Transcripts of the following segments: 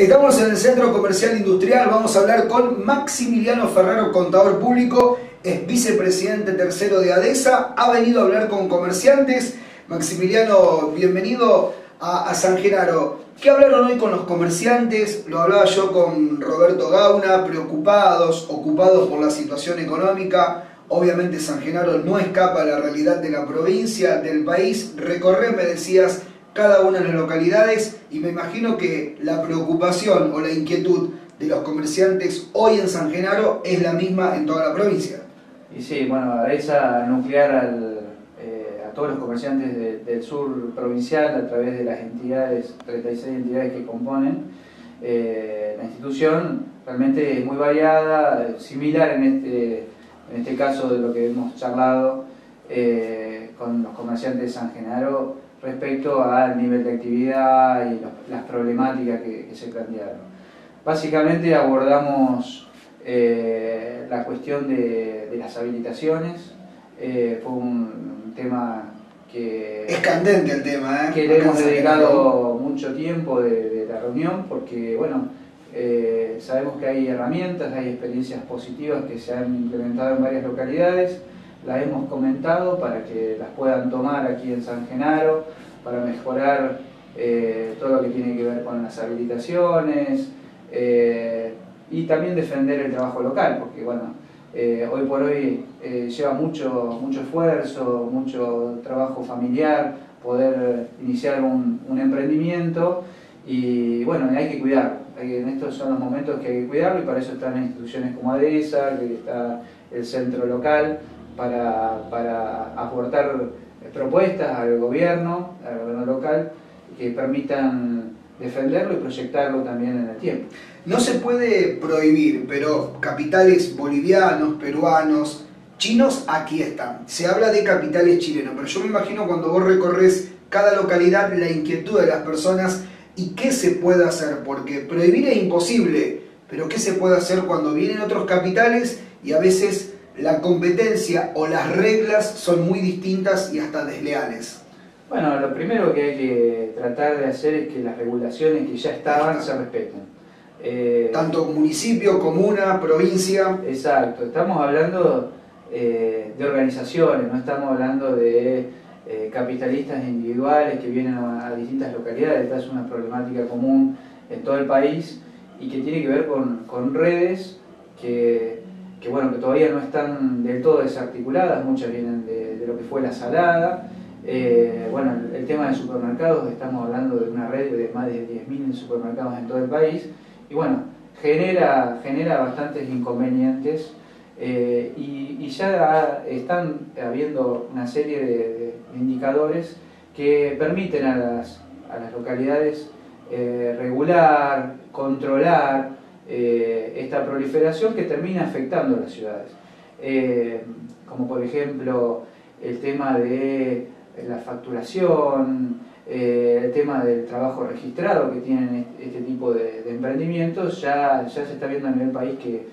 Estamos en el Centro Comercial Industrial, vamos a hablar con Maximiliano Ferraro, contador público, es vicepresidente tercero de ADESA, ha venido a hablar con comerciantes. Maximiliano, bienvenido a, San Genaro. ¿Qué hablaron hoy con los comerciantes? Lo hablaba yo con Roberto Gauna, preocupados, ocupados por la situación económica. Obviamente San Genaro no escapa a la realidad de la provincia, del país. Recorrer, me decías, cada una de las localidades y me imagino que la preocupación o la inquietud de los comerciantes hoy en San Genaro es la misma en toda la provincia. Y sí, bueno, esa nuclear eh, a todos los comerciantes del sur provincial a través de las entidades, 36 entidades que componen eh, la institución, realmente es muy variada, similar en este, en este caso de lo que hemos charlado eh, con los comerciantes de San Genaro respecto al nivel de actividad y las problemáticas que, se plantearon. Básicamente abordamos eh, la cuestión de, las habilitaciones, eh, fue un, tema que... Es candente el tema, ¿eh? Que le hemos dedicado mucho tiempo de, la reunión porque, bueno, eh, sabemos que hay herramientas, hay experiencias positivas que se han implementado en varias localidades, las hemos comentado para que las puedan tomar aquí en San Genaro, para mejorar eh, todo lo que tiene que ver con las habilitaciones eh, y también defender el trabajo local, porque bueno, eh, hoy por hoy lleva mucho, mucho esfuerzo, mucho trabajo familiar poder iniciar un, emprendimiento y bueno, hay que cuidarlo. En estos son los momentos que hay que cuidarlo y para eso están instituciones como ADESA, que está el centro local, para, para aportar propuestas al gobierno, al gobierno local, que permitan defenderlo y proyectarlo también en el tiempo. No se puede prohibir, pero capitales bolivianos, peruanos, chinos, aquí están. Se habla de capitales chilenos, pero yo me imagino cuando vos recorres cada localidad la inquietud de las personas y qué se puede hacer, porque prohibir es imposible, pero qué se puede hacer cuando vienen otros capitales y a veces la competencia o las reglas son muy distintas y hasta desleales. Bueno, lo primero que hay que tratar de hacer es que las regulaciones que ya estaban se respeten. Eh, Tanto municipio, comuna, provincia. Exacto, estamos hablando eh, de organizaciones, no estamos hablando de eh, capitalistas individuales que vienen a, distintas localidades, esta es una problemática común en todo el país y que tiene que ver con, con redes que que bueno, que todavía no están del todo desarticuladas, muchas vienen de, lo que fue la salada. Eh, bueno, el, tema de supermercados, estamos hablando de una red de más de 10.000 supermercados en todo el país, y bueno, genera, genera bastantes inconvenientes eh, y, ya están habiendo una serie de, indicadores que permiten a las, a las localidades eh, regular, controlar, eh, esta proliferación que termina afectando a las ciudades. Eh, como por ejemplo el tema de la facturación, eh, el tema del trabajo registrado que tienen este tipo de, emprendimientos, ya, ya se está viendo a nivel país que,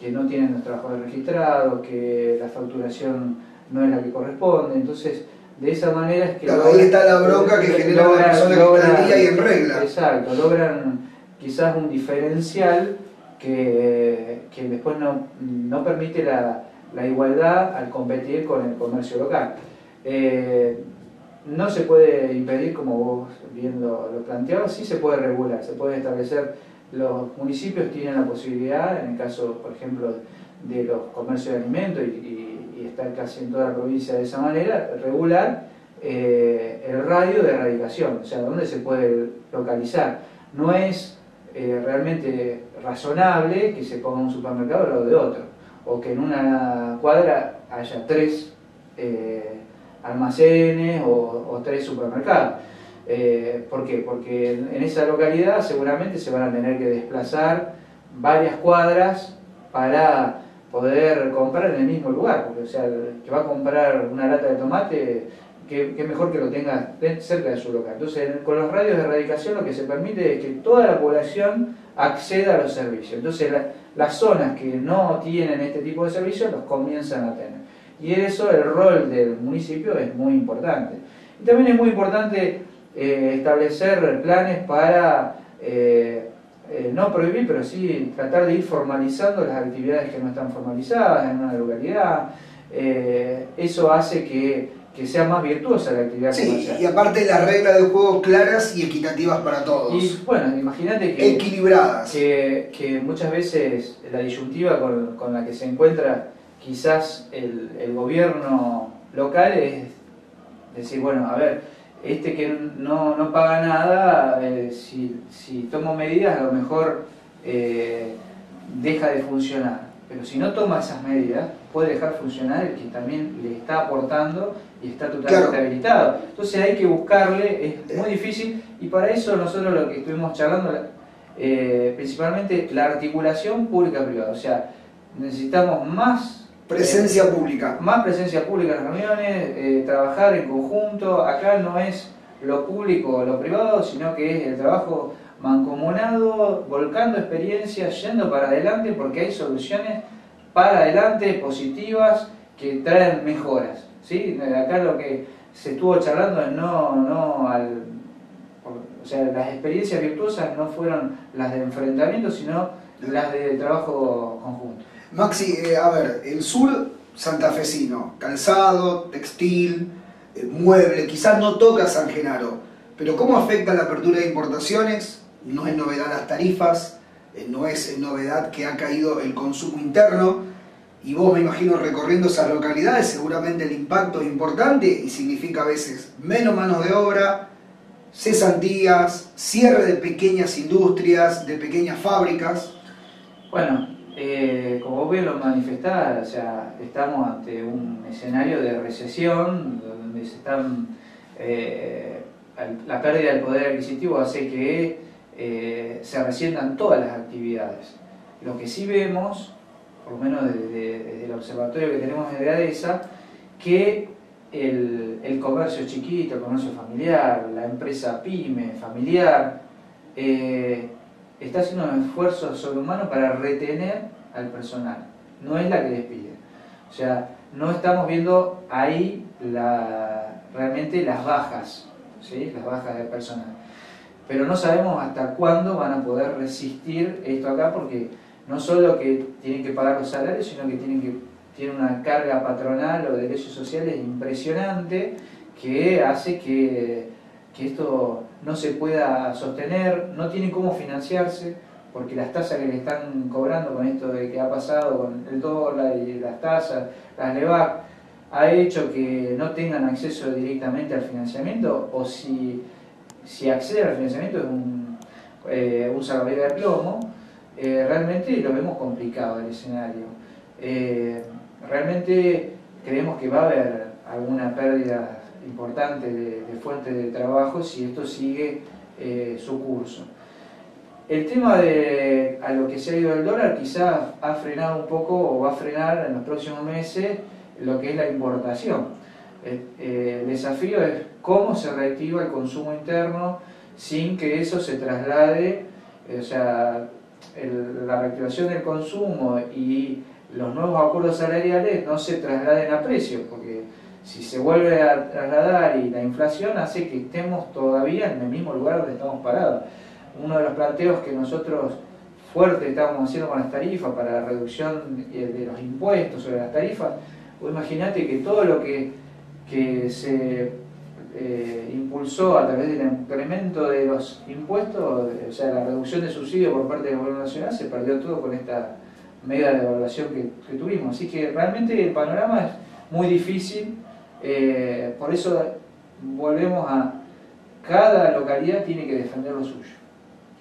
que no tienen los trabajos registrados, que la facturación no es la que corresponde, entonces de esa manera es que... ahí está la bronca que genera la persona que día y en regla. Exacto, logran quizás un diferencial que, que después no, no permite la, la, igualdad al competir con el comercio local. Eh, no se puede impedir, como vos bien lo, planteabas, sí se puede regular, se puede establecer, los municipios tienen la posibilidad, en el caso, por ejemplo, de los comercios de alimentos y, y, estar casi en toda la provincia de esa manera, regular eh, el radio de erradicación, o sea, dónde se puede localizar. No es eh, realmente razonable que se ponga un supermercado al lado de otro, o que en una cuadra haya tres eh, almacenes o, tres supermercados. Eh, ¿Por qué? Porque en, esa localidad seguramente se van a tener que desplazar varias cuadras para poder comprar en el mismo lugar, porque o sea, el que va a comprar una lata de tomate que, mejor que lo tenga cerca de su local. Entonces, con los radios de erradicación lo que se permite es que toda la población acceda a los servicios. Entonces, las zonas que no tienen este tipo de servicios los comienzan a tener. Y eso, el rol del municipio es muy importante. También es muy importante eh, establecer planes para eh, no prohibir, pero sí tratar de ir formalizando las actividades que no están formalizadas en una localidad. Eh, eso hace que, sea más virtuosa la actividad sí, y aparte las reglas de juego claras y equitativas para todos. Y bueno, imagínate que... Equilibradas. Que, que, muchas veces la disyuntiva con, con, la que se encuentra quizás el, el gobierno local es decir, bueno, a ver, este que no, no paga nada, eh, si, si, tomo medidas a lo mejor eh, deja de funcionar. Pero si no toma esas medidas, puede dejar funcionar el que también le está aportando y está totalmente habilitado. Entonces hay que buscarle, es muy difícil, y para eso nosotros lo que estuvimos charlando, eh, principalmente la articulación pública-privada. O sea, necesitamos más Presencia eh, pública. Más presencia pública en las reuniones, eh, trabajar en conjunto. Acá no es lo público o lo privado, sino que es el trabajo mancomunado, volcando experiencias, yendo para adelante, porque hay soluciones para adelante, positivas, que traen mejoras. ¿Sí? Acá lo que se estuvo charlando es no, no al... O sea, las experiencias virtuosas no fueron las de enfrentamiento, sino las de trabajo conjunto. Maxi, eh, a ver, el sur santafesino, calzado, textil, eh, mueble, quizás no toca San Genaro, pero ¿cómo afecta la apertura de importaciones? No es novedad las tarifas, eh, no es novedad que ha caído el consumo interno, y vos me imagino recorriendo esas localidades, seguramente el impacto es importante y significa a veces menos manos de obra, cesantías, cierre de pequeñas industrias, de pequeñas fábricas. Bueno, eh, como vos bien lo manifestás, estamos ante un escenario de recesión donde se están, eh, la pérdida del poder adquisitivo hace que eh, se resientan todas las actividades. Lo que sí vemos, por lo menos desde, el observatorio que tenemos de ADESA, que el, comercio chiquito, el comercio familiar, la empresa pyme, familiar, está haciendo un esfuerzo sobrehumano para retener al personal, no es la que despide. O sea, no estamos viendo ahí realmente las bajas, ¿sí? las bajas de personal. Pero no sabemos hasta cuándo van a poder resistir esto acá, porque no solo que tienen que pagar los salarios, sino que tienen que tienen una carga patronal o de derechos sociales impresionante que hace que que esto no se pueda sostener, no tienen cómo financiarse, porque las tasas que le están cobrando con esto de que ha pasado con el dólar y las tasas, las LEVAC, ha hecho que no tengan acceso directamente al financiamiento, o si, si acceden al financiamiento es un, eh, un de plomo, eh, realmente lo vemos complicado el escenario. Eh, realmente creemos que va a haber alguna pérdida importante de, fuente de trabajo si esto sigue eh, su curso. El tema de a lo que se ha ido el dólar quizás ha frenado un poco o va a frenar en los próximos meses lo que es la importación. El desafío es cómo se reactiva el consumo interno sin que eso se traslade, o sea, la reactivación del consumo y los nuevos acuerdos salariales no se trasladen a precios, porque si se vuelve a trasladar y la inflación hace que estemos todavía en el mismo lugar donde estamos parados. Uno de los planteos que nosotros fuerte estamos haciendo con las tarifas para la reducción de los impuestos sobre las tarifas, pues imagínate que todo lo que, que se eh, impulsó a través del incremento de los impuestos, o sea, la reducción de subsidios por parte del gobierno nacional, se perdió todo con esta medida de evaluación que, que tuvimos. Así que realmente el panorama es muy difícil eh, por eso volvemos a cada localidad tiene que defender lo suyo.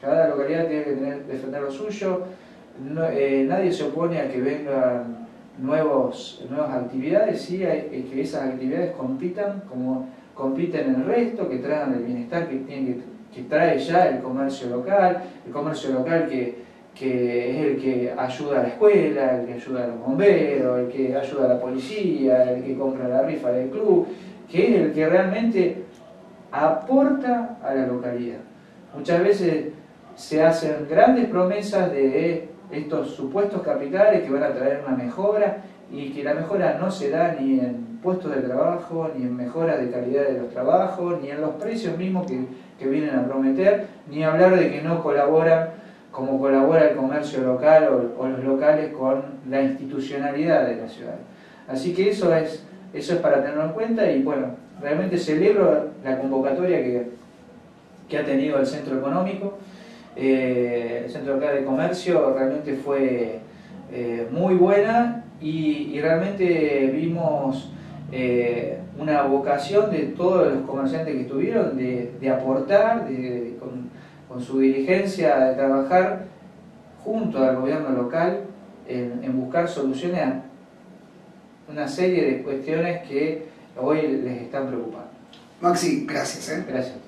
Cada localidad tiene que defender lo suyo. Eh, nadie se opone a que vengan nuevos, nuevas actividades, sí, que esas actividades compitan como compiten el resto, que traigan el bienestar que, tiene, que trae ya el comercio local, el comercio local que que es el que ayuda a la escuela, el que ayuda a los bomberos, el que ayuda a la policía, el que compra la rifa del club, que es el que realmente aporta a la localidad. Muchas veces se hacen grandes promesas de estos supuestos capitales que van a traer una mejora y que la mejora no se da ni en puestos de trabajo, ni en mejora de calidad de los trabajos, ni en los precios mismos que, que vienen a prometer, ni hablar de que no colaboran cómo colabora el comercio local o, los locales con la institucionalidad de la ciudad. Así que eso es, eso es para tenerlo en cuenta y bueno, realmente celebro la convocatoria que, que ha tenido el centro económico. Eh, el centro de comercio realmente fue eh, muy buena y, realmente vimos eh, una vocación de todos los comerciantes que estuvieron de, aportar con, su dirigencia, de trabajar junto al gobierno local en, buscar soluciones a una serie de cuestiones que hoy les están preocupando. Maxi, gracias. Gracias.